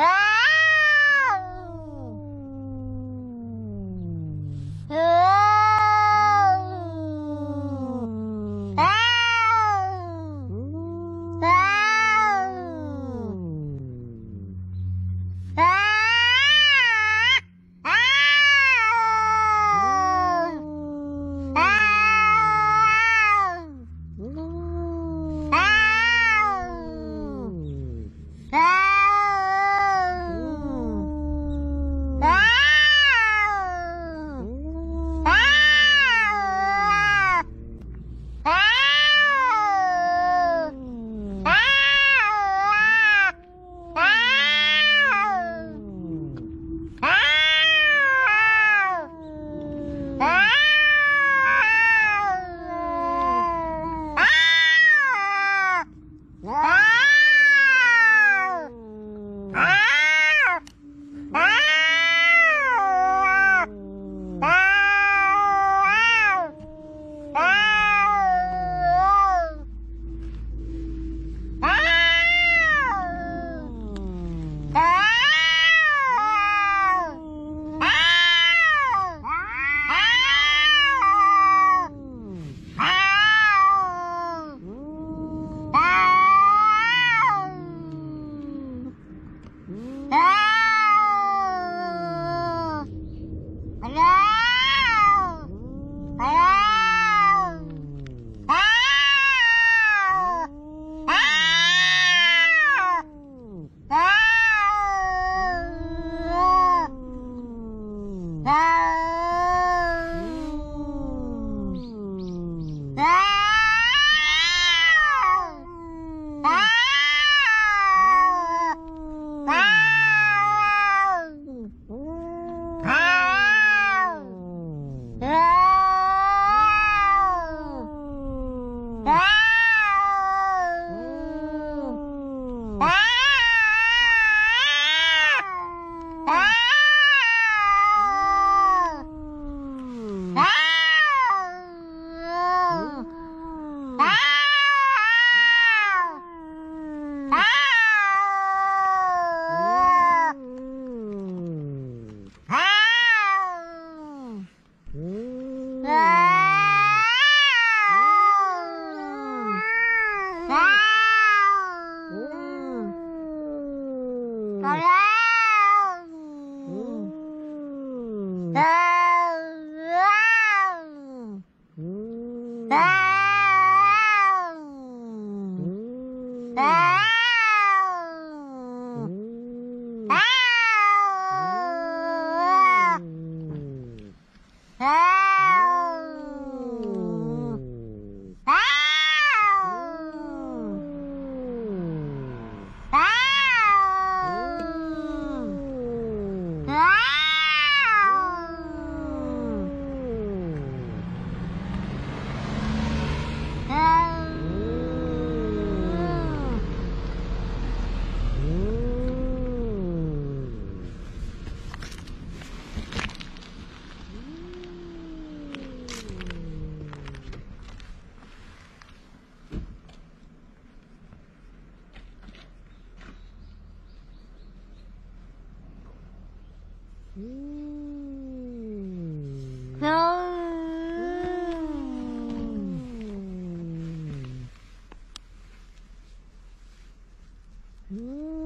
Ah! Mm. Hmm.